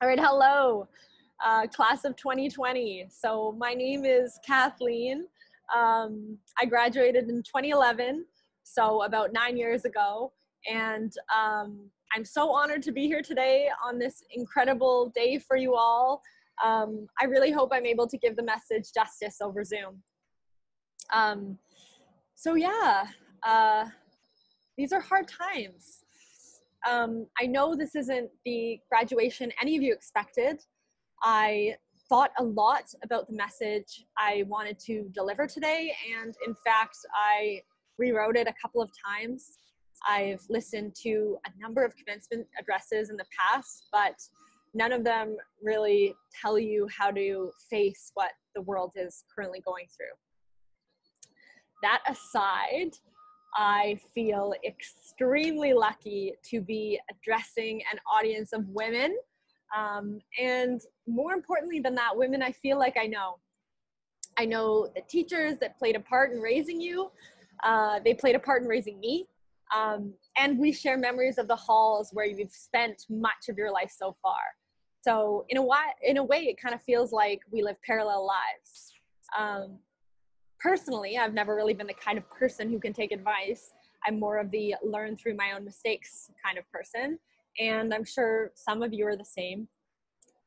All right, hello, uh, class of 2020. So my name is Katheleen. Um, I graduated in 2011, so about nine years ago. And um, I'm so honored to be here today on this incredible day for you all. Um, I really hope I'm able to give the message justice over Zoom. Um, so yeah, uh, these are hard times um, I know this isn't the graduation any of you expected. I thought a lot about the message I wanted to deliver today, and in fact, I rewrote it a couple of times. I've listened to a number of commencement addresses in the past, but none of them really tell you how to face what the world is currently going through. That aside, I feel extremely lucky to be addressing an audience of women. Um, and more importantly than that, women I feel like I know. I know the teachers that played a part in raising you, uh, they played a part in raising me. Um, and we share memories of the halls where you've spent much of your life so far. So in a in a way, it kind of feels like we live parallel lives. Um, personally, I've never really been the kind of person who can take advice. I'm more of the learn through my own mistakes kind of person. And I'm sure some of you are the same.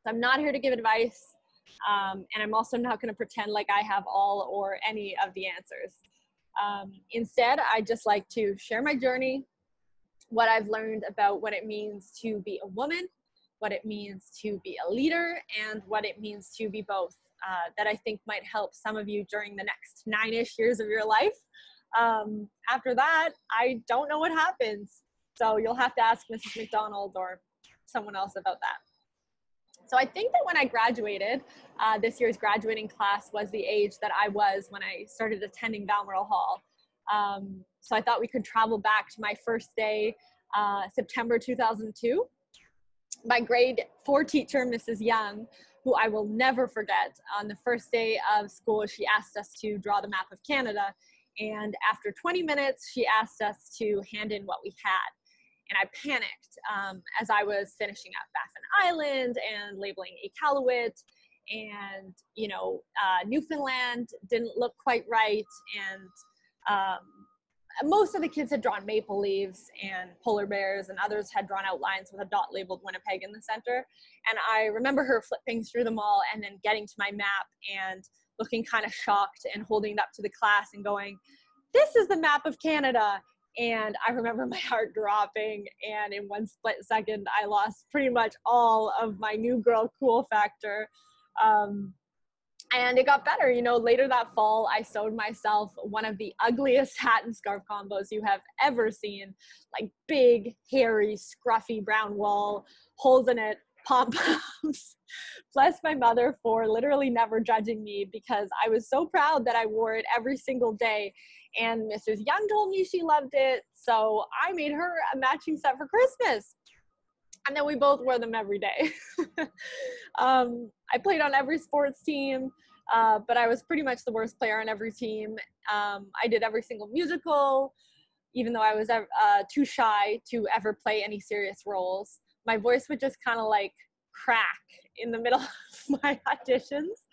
So I'm not here to give advice. Um, and I'm also not going to pretend like I have all or any of the answers. Um, instead, I just like to share my journey, what I've learned about what it means to be a woman, what it means to be a leader, and what it means to be both uh, that I think might help some of you during the next nine ish years of your life. Um, after that, I don't know what happens. So you'll have to ask Mrs. McDonald or someone else about that. So I think that when I graduated, uh, this year's graduating class was the age that I was when I started attending Balmoral Hall. Um, so I thought we could travel back to my first day, uh, September 2002. My grade four teacher, Mrs. Young, who I will never forget. On the first day of school, she asked us to draw the map of Canada. And after 20 minutes, she asked us to hand in what we had. And I panicked um, as I was finishing up Baffin Island and labeling Iqaluit. And, you know, uh, Newfoundland didn't look quite right. And um, most of the kids had drawn maple leaves and polar bears, and others had drawn outlines with a dot labeled Winnipeg in the center. And I remember her flipping through them all and then getting to my map and looking kind of shocked and holding it up to the class and going, This is the map of Canada. And I remember my heart dropping, and in one split second, I lost pretty much all of my new girl cool factor. Um, and it got better. You know, later that fall, I sewed myself one of the ugliest hat and scarf combos you have ever seen like big, hairy, scruffy brown wool, holes in it, pom poms. Bless my mother for literally never judging me because I was so proud that I wore it every single day. And Mrs. Young told me she loved it. So I made her a matching set for Christmas and then we both wore them every day. um, I played on every sports team, uh, but I was pretty much the worst player on every team. Um, I did every single musical, even though I was uh, too shy to ever play any serious roles. My voice would just kind of like crack in the middle of my auditions.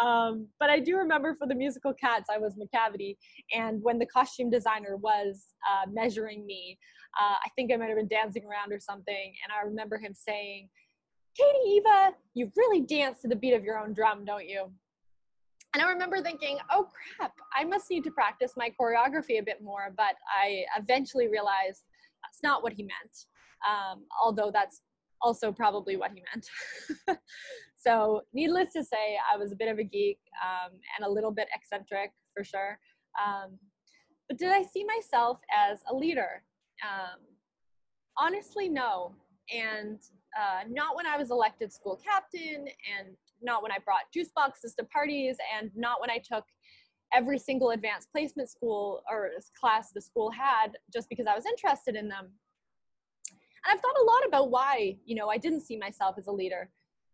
Um, but I do remember for the musical Cats, I was Macavity. And when the costume designer was uh, measuring me, uh, I think I might have been dancing around or something. And I remember him saying, Katie Eva, you really dance to the beat of your own drum, don't you? And I remember thinking, oh crap, I must need to practice my choreography a bit more. But I eventually realized that's not what he meant. Um, although that's also probably what he meant. so, needless to say, I was a bit of a geek um, and a little bit eccentric for sure. Um, but did I see myself as a leader? Um, honestly, no. And uh, not when I was elected school captain, and not when I brought juice boxes to parties, and not when I took every single advanced placement school or class the school had just because I was interested in them. And I've thought a lot about why, you know, I didn't see myself as a leader.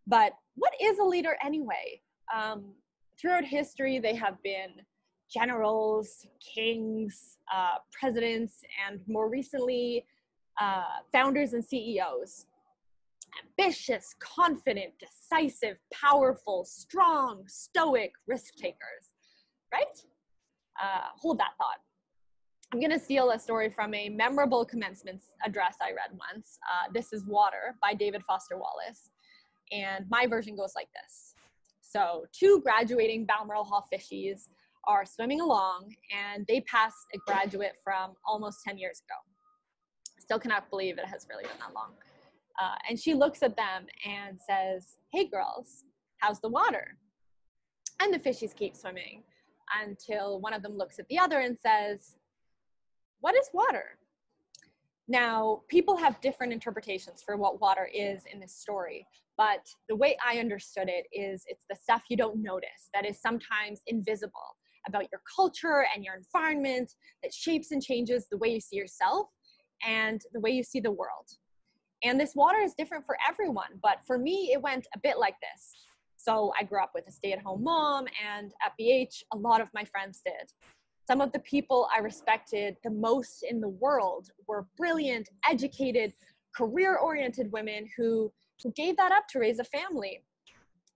But what is a leader anyway? Um, throughout history, they have been generals, kings, uh, presidents, and more recently, uh, founders and CEOs. ambitious, confident, decisive, powerful, strong, stoic risk takers, right? Uh, hold that thought. I'm going to steal a story from a memorable commencement address I read once. Uh, this is Water by David Foster Wallace. And my version goes like this. So, two graduating Balmoral Hall fishies are swimming along and they pass a graduate from almost 10 years ago. Still cannot believe it has really been that long. Uh, and she looks at them and says, Hey girls, how's the water? And the fishies keep swimming until one of them looks at the other and says, what is water? Now, people have different interpretations for what water is in this story, but the way I understood it is it's the stuff you don't notice that is sometimes invisible about your culture and your environment that shapes and changes the way you see yourself and the way you see the world. And this water is different for everyone, but for me, it went a bit like this. So I grew up with a stay at home mom, and at BH, a lot of my friends did. Some of the people I respected the most in the world were brilliant, educated, career oriented women who, who gave that up to raise a family.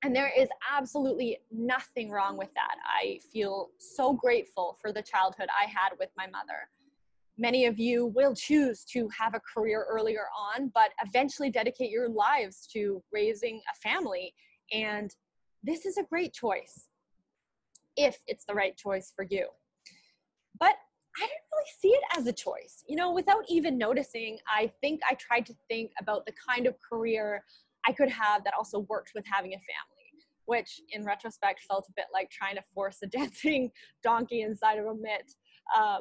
And there is absolutely nothing wrong with that. I feel so grateful for the childhood I had with my mother. Many of you will choose to have a career earlier on, but eventually dedicate your lives to raising a family. And this is a great choice if it's the right choice for you. But I didn't really see it as a choice. You know, without even noticing, I think I tried to think about the kind of career I could have that also worked with having a family, which in retrospect felt a bit like trying to force a dancing donkey inside of a mitt. Um,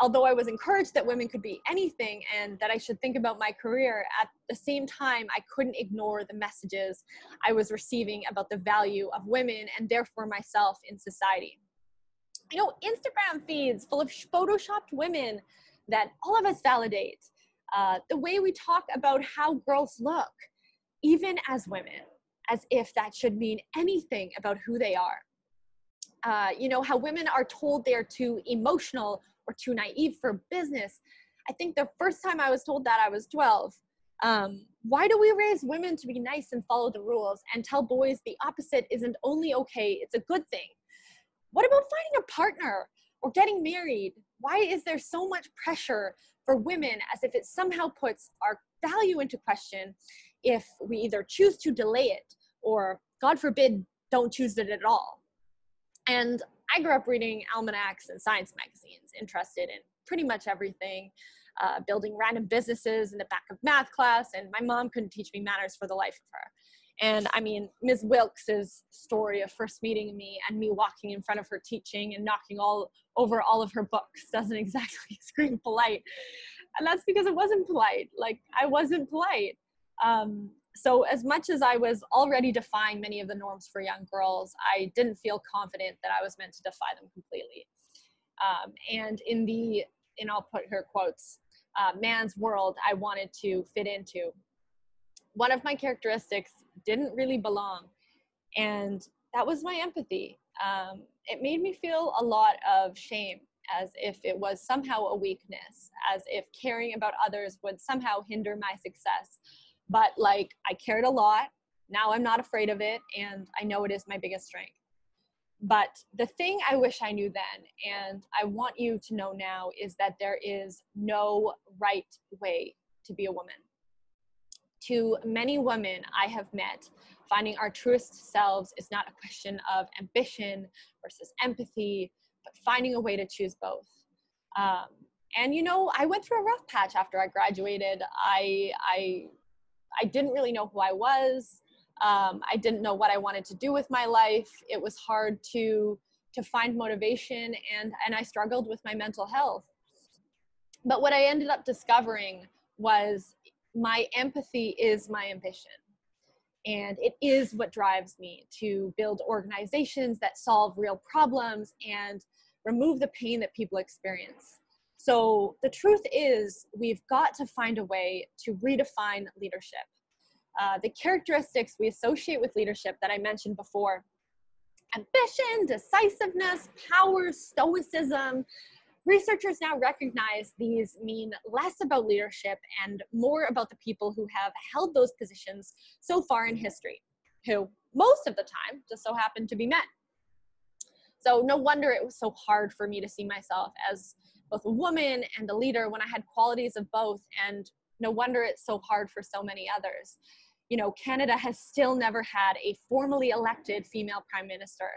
although I was encouraged that women could be anything and that I should think about my career, at the same time, I couldn't ignore the messages I was receiving about the value of women and therefore myself in society you know, Instagram feeds full of photoshopped women that all of us validate. Uh, the way we talk about how girls look, even as women, as if that should mean anything about who they are. Uh, you know, how women are told they're too emotional or too naive for business. I think the first time I was told that I was 12. Um, why do we raise women to be nice and follow the rules and tell boys the opposite isn't only okay, it's a good thing? What about finding a partner or getting married? Why is there so much pressure for women as if it somehow puts our value into question if we either choose to delay it or, God forbid, don't choose it at all? And I grew up reading almanacs and science magazines, interested in pretty much everything. Uh, building random businesses in the back of math class, and my mom couldn't teach me manners for the life of her. And I mean, Ms. Wilkes's story of first meeting me and me walking in front of her teaching and knocking all over all of her books doesn't exactly scream polite. And that's because it wasn't polite. Like, I wasn't polite. Um, so, as much as I was already defying many of the norms for young girls, I didn't feel confident that I was meant to defy them completely. Um, and in the, and I'll put her quotes, uh, man's world I wanted to fit into one of my characteristics didn't really belong. And that was my empathy. Um, it made me feel a lot of shame as if it was somehow a weakness, as if caring about others would somehow hinder my success. But like, I cared a lot. Now I'm not afraid of it, and I know it is my biggest strength. But the thing I wish I knew then, and I want you to know now, is that there is no right way to be a woman to many women I have met, finding our truest selves is not a question of ambition versus empathy, but finding a way to choose both. Um, and you know, I went through a rough patch after I graduated. I I I didn't really know who I was. Um, I didn't know what I wanted to do with my life. It was hard to to find motivation, and and I struggled with my mental health. But what I ended up discovering was my empathy is my ambition. And it is what drives me to build organizations that solve real problems and remove the pain that people experience. So the truth is, we've got to find a way to redefine leadership. Uh, the characteristics we associate with leadership that I mentioned before ambition, decisiveness, power, stoicism researchers now recognize these mean less about leadership and more about the people who have held those positions so far in history, who most of the time just so happen to be men. So no wonder it was so hard for me to see myself as both a woman and a leader when I had qualities of both. And no wonder it's so hard for so many others. You know, Canada has still never had a formally elected female prime minister.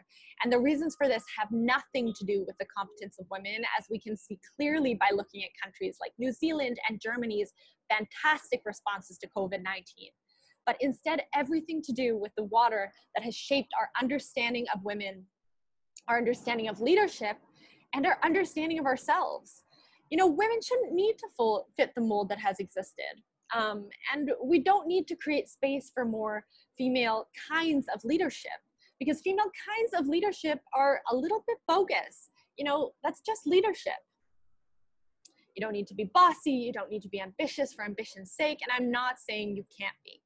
And the reasons for this have nothing to do with the competence of women, as we can see clearly by looking at countries like New Zealand and Germany's fantastic responses to COVID 19 but instead everything to do with the water that has shaped our understanding of women, our understanding of leadership, and our understanding of ourselves. You know, women shouldn't need to full, fit the mold that has existed. Um, and we don't need to create space for more female kinds of leadership because female kinds of leadership are a little bit bogus. You know, that's just leadership. You don't need to be bossy, you don't need to be ambitious for ambition's sake, and I'm not saying you can't be.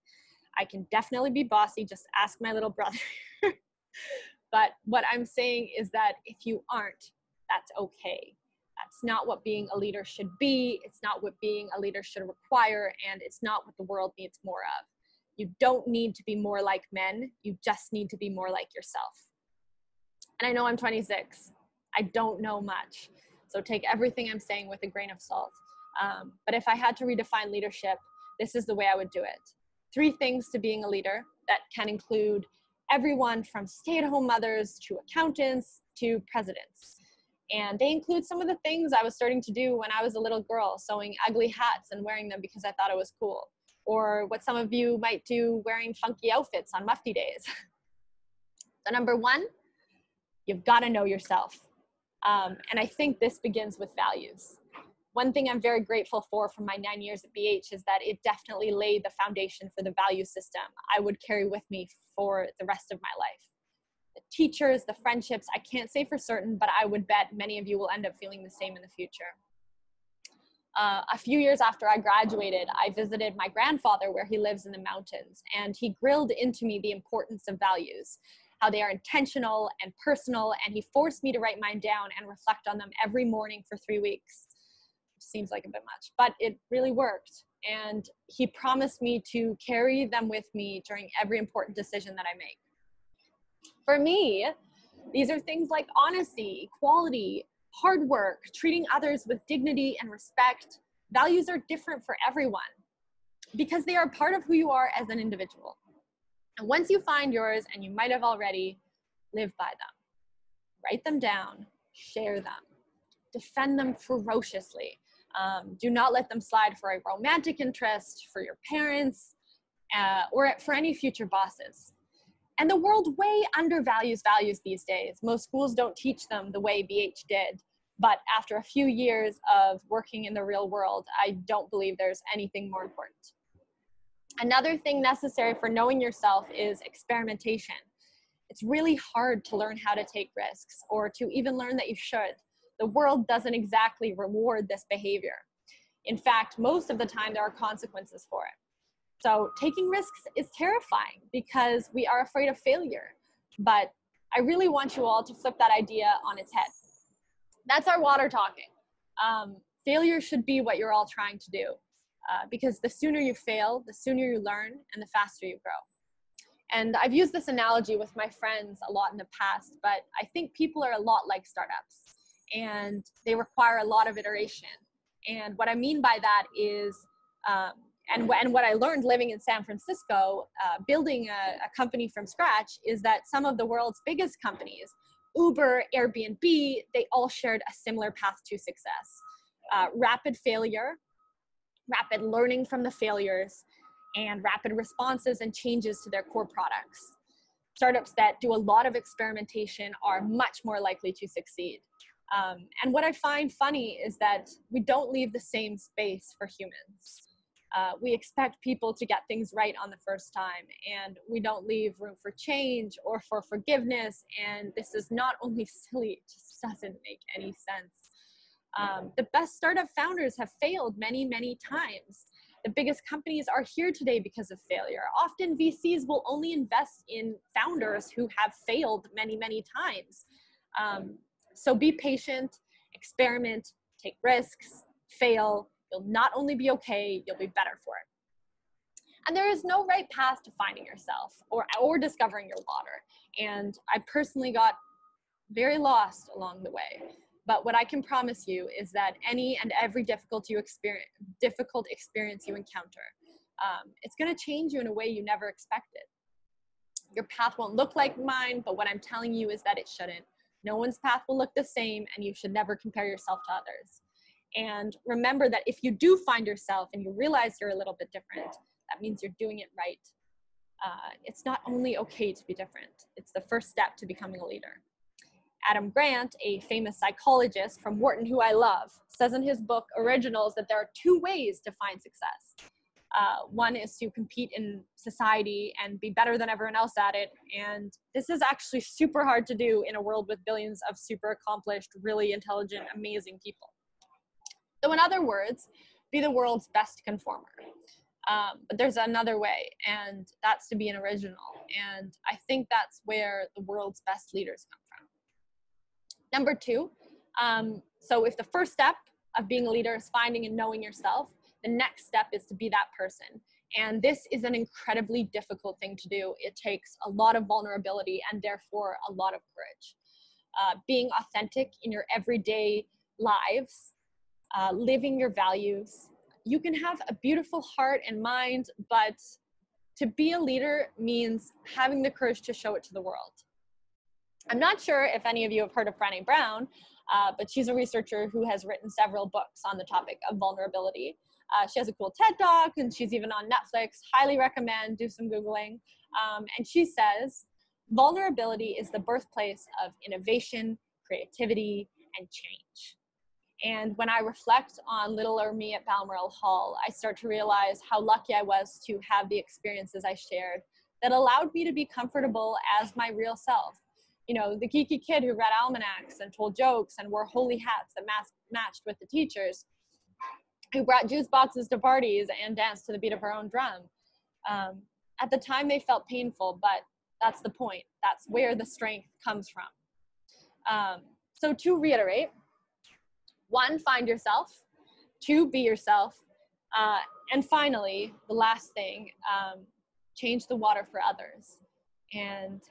I can definitely be bossy, just ask my little brother. but what I'm saying is that if you aren't, that's okay. That's not what being a leader should be. It's not what being a leader should require, and it's not what the world needs more of. You don't need to be more like men, you just need to be more like yourself. And I know I'm 26, I don't know much. So take everything I'm saying with a grain of salt. Um, but if I had to redefine leadership, this is the way I would do it. Three things to being a leader that can include everyone from stay at home mothers to accountants to presidents. And they include some of the things I was starting to do when I was a little girl, sewing ugly hats and wearing them because I thought it was cool. Or what some of you might do wearing funky outfits on mufti days. so, number one, you've got to know yourself. Um, and I think this begins with values. One thing I'm very grateful for from my nine years at BH is that it definitely laid the foundation for the value system I would carry with me for the rest of my life teachers, the friendships, I can't say for certain, but I would bet many of you will end up feeling the same in the future. Uh, a few years after I graduated, I visited my grandfather where he lives in the mountains, and he grilled into me the importance of values, how they are intentional and personal, and he forced me to write mine down and reflect on them every morning for three weeks. Seems like a bit much, but it really worked. And he promised me to carry them with me during every important decision that I make. For me, these are things like honesty, equality, hard work, treating others with dignity and respect. Values are different for everyone because they are part of who you are as an individual. And once you find yours, and you might have already, live by them. Write them down, share them, defend them ferociously. Um, do not let them slide for a romantic interest, for your parents, uh, or for any future bosses. And the world way undervalues values these days. Most schools don't teach them the way BH did. But after a few years of working in the real world, I don't believe there's anything more important. Another thing necessary for knowing yourself is experimentation. It's really hard to learn how to take risks or to even learn that you should. The world doesn't exactly reward this behavior. In fact, most of the time, there are consequences for it. So taking risks is terrifying because we are afraid of failure. But I really want you all to flip that idea on its head. That's our water talking. Um, failure should be what you're all trying to do uh, because the sooner you fail, the sooner you learn, and the faster you grow. And I've used this analogy with my friends a lot in the past, but I think people are a lot like startups and they require a lot of iteration. And what I mean by that is um, and, and what I learned living in San Francisco, uh, building a, a company from scratch, is that some of the world's biggest companies, Uber, Airbnb, they all shared a similar path to success. Uh, rapid failure, rapid learning from the failures, and rapid responses and changes to their core products. Startups that do a lot of experimentation are much more likely to succeed. Um, and what I find funny is that we don't leave the same space for humans. Uh, we expect people to get things right on the first time, and we don't leave room for change or for forgiveness. And this is not only silly, it just doesn't make any sense. Um, the best startup founders have failed many, many times. The biggest companies are here today because of failure. Often VCs will only invest in founders who have failed many, many times. Um, so be patient experiment, take risks, fail. You'll not only be okay, you'll be better for it. And there is no right path to finding yourself or, or discovering your water. And I personally got very lost along the way. But what I can promise you is that any and every difficult you experience, difficult experience you encounter, um, it's going to change you in a way you never expected. Your path won't look like mine, but what I'm telling you is that it shouldn't. No one's path will look the same, and you should never compare yourself to others. And remember that if you do find yourself and you realize you're a little bit different, that means you're doing it right. Uh, it's not only okay to be different, it's the first step to becoming a leader. Adam Grant, a famous psychologist from Wharton who I love, says in his book Originals that there are two ways to find success. Uh, one is to compete in society and be better than everyone else at it. And this is actually super hard to do in a world with billions of super accomplished, really intelligent, amazing people. So, in other words, be the world's best conformer. Um, but there's another way, and that's to be an original. And I think that's where the world's best leaders come from. Number two, um, so if the first step of being a leader is finding and knowing yourself, the next step is to be that person. And this is an incredibly difficult thing to do. It takes a lot of vulnerability and therefore a lot of courage. Uh, being authentic in your everyday lives, uh, living your values. You can have a beautiful heart and mind, but to be a leader means having the courage to show it to the world. I'm not sure if any of you have heard of Brené Brown, uh, but she's a researcher who has written several books on the topic of vulnerability. Uh, she has a cool TED Talk, and she's even on Netflix. Highly recommend, do some Googling. Um, and she says, vulnerability is the birthplace of innovation, creativity, and change. And when I reflect on littler me at Balmoral Hall, I start to realize how lucky I was to have the experiences I shared that allowed me to be comfortable as my real self. You know, the geeky kid who read almanacs and told jokes and wore holey hats that matched with the teachers, who brought juice boxes to parties and danced to the beat of her own drum. Um, at the time, they felt painful, but that's the point. That's where the strength comes from. Um, so, to reiterate, one, find yourself, two, be yourself, uh, and finally, the last thing, um, change the water for others. And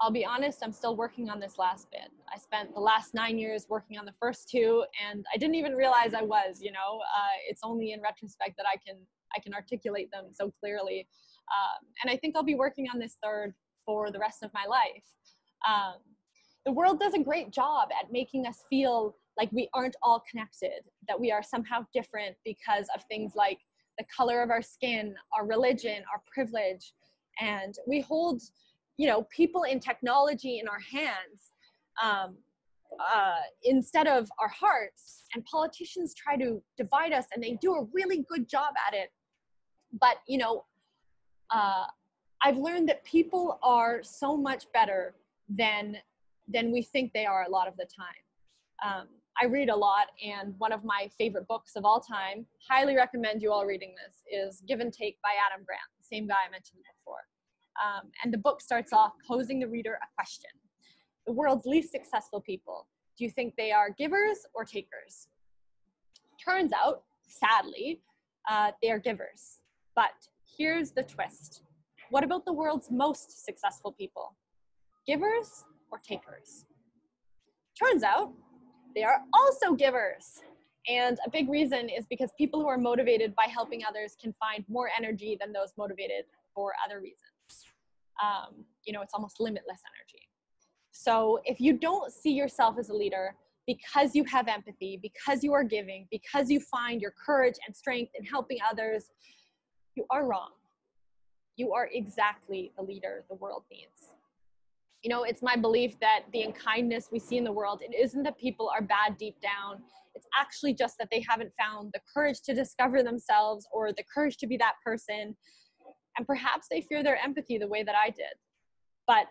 I'll be honest, I'm still working on this last bit. I spent the last nine years working on the first two, and I didn't even realize I was. You know, uh, it's only in retrospect that I can I can articulate them so clearly. Um, and I think I'll be working on this third for the rest of my life. Um, the world does a great job at making us feel like we aren't all connected, that we are somehow different because of things like the color of our skin, our religion, our privilege. And we hold, you know, people in technology in our hands um, uh, instead of our hearts. And politicians try to divide us, and they do a really good job at it. But, you know, uh, I've learned that people are so much better than than we think they are a lot of the time. Um, I read a lot, and one of my favorite books of all time, highly recommend you all reading this, is Give and Take by Adam Grant, the same guy I mentioned before. Um, and the book starts off posing the reader a question. The world's least successful people, do you think they are givers or takers? Turns out, sadly, uh, they are givers. But here's the twist. What about the world's most successful people? Givers or takers? Turns out they are also givers. And a big reason is because people who are motivated by helping others can find more energy than those motivated for other reasons. Um, you know, it's almost limitless energy. So if you don't see yourself as a leader because you have empathy, because you are giving, because you find your courage and strength in helping others, you are wrong. You are exactly the leader the world needs you know it's my belief that the unkindness we see in the world it isn't that people are bad deep down. It's actually just that they haven't found the courage to discover themselves or the courage to be that person. And perhaps they fear their empathy the way that i did. But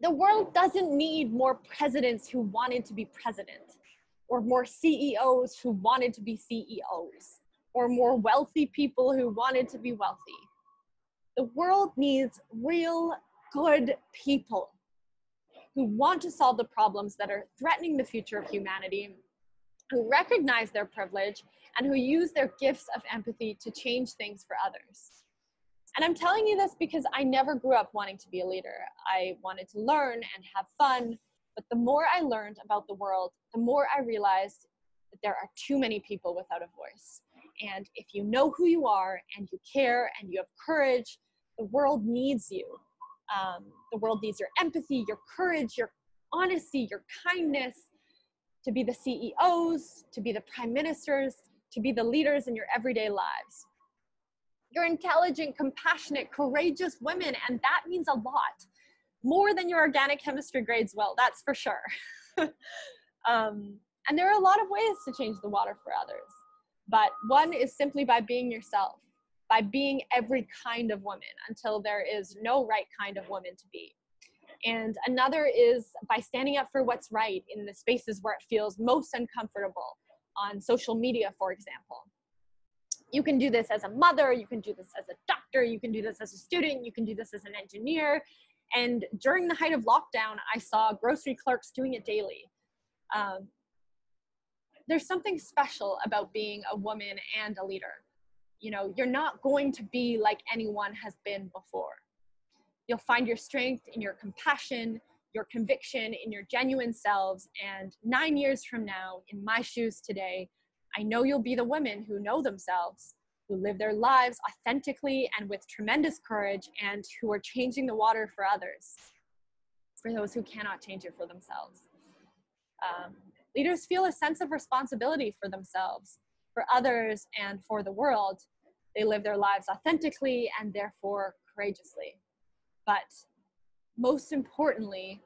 the world doesn't need more presidents who wanted to be president or more ceos who wanted to be ceos or more wealthy people who wanted to be wealthy. The world needs real good people. who want to solve the problems that are threatening the future of humanity, who recognize their privilege, and who use their gifts of empathy to change things for others. And I'm telling you this because I never grew up wanting to be a leader. I wanted to learn and have fun, but the more I learned about the world, the more I realized that there are too many people without a voice. And if you know who you are and you care and you have courage, the world needs you. Um, the world needs your empathy, your courage, your honesty, your kindness to be the CEOs, to be the prime ministers, to be the leaders in your everyday lives. You're intelligent, compassionate, courageous women, and that means a lot. More than your organic chemistry grades will, that's for sure. um, and there are a lot of ways to change the water for others. But one is simply by being yourself, by being every kind of woman until there is no right kind of woman to be. And another is by standing up for what's right in the spaces where it feels most uncomfortable, on social media, for example. You can do this as a mother, you can do this as a doctor, you can do this as a student, you can do this as an engineer. And during the height of lockdown, I saw grocery clerks doing it daily. Um, there's something special about being a woman and a leader. You know, you're not going to be like anyone has been before. You'll find your strength in your compassion, your conviction, in your genuine selves. And nine years from now, in my shoes today, I know you'll be the women who know themselves, who live their lives authentically and with tremendous courage, and who are changing the water for others, for those who cannot change it for themselves. Um, leaders feel a sense of responsibility for themselves, for others, and for the world. They live their lives authentically and therefore courageously. But most importantly,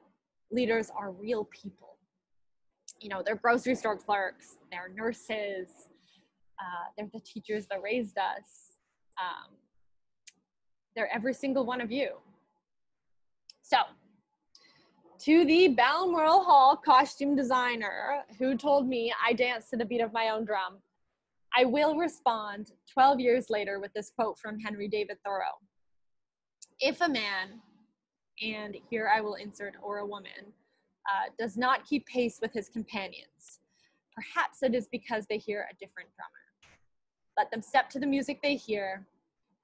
leaders are real people. You know, they're grocery store clerks, they're nurses, uh, they're the teachers that raised us. Um, they're every single one of you. So, to the Balmoral Hall costume designer who told me I dance to the beat of my own drum, I will respond 12 years later with this quote from Henry David Thoreau. If a man and here I will insert or a woman, uh, does not keep pace with his companions. Perhaps it is because they hear a different drummer. Let them step to the music they hear,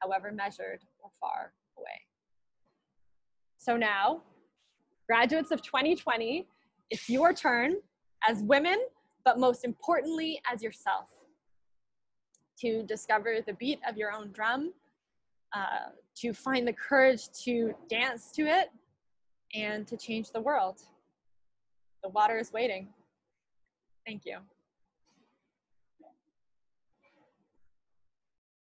however measured or far away. So now, graduates of 2020, it's your turn as women, but most importantly, as yourself to discover the beat of your own drum uh, to find the courage to dance to it and to change the world. The water is waiting. Thank you.